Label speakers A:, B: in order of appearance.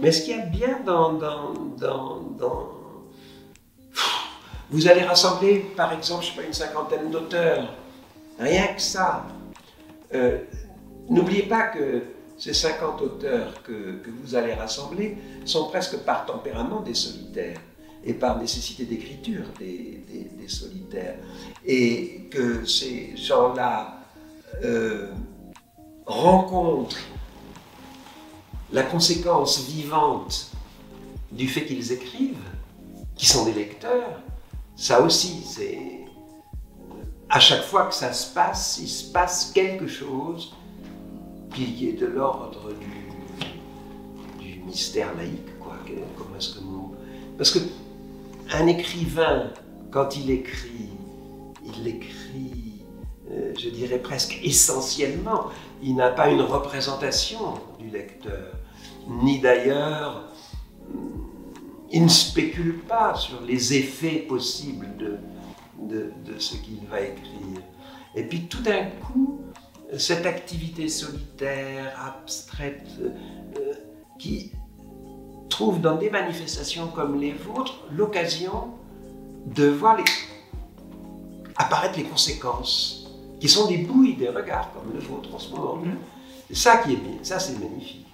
A: Mais ce qu'il y a bien dans, dans, dans, Vous allez rassembler, par exemple, je sais pas, une cinquantaine d'auteurs. Rien que ça. Euh, n'oubliez pas que ces 50 auteurs que, vous allez rassembler sont presque par tempérament des solitaires et par nécessité d'écriture des, des, solitaires. Et que ces gens-là euh, rencontrent la conséquence vivante du fait qu'ils écrivent, qui sont des lecteurs, ça aussi, c'est. À chaque fois que ça se passe, il se passe quelque chose qui est de l'ordre du, mystère laïque, quoi. Comment est-ce que nous. Parce que un écrivain, quand il écrit, euh, je dirais presque essentiellement, il n'a pas une représentation du lecteur, ni d'ailleurs, il ne spécule pas sur les effets possibles de, ce qu'il va écrire. Et puis tout d'un coup, cette activité solitaire, abstraite, euh, qui trouve dans des manifestations comme les vôtres l'occasion de voir apparaître les conséquences qui sont des bouilles des regards comme le vôtre en ce moment. C'est ça qui est bien, ça c'est magnifique.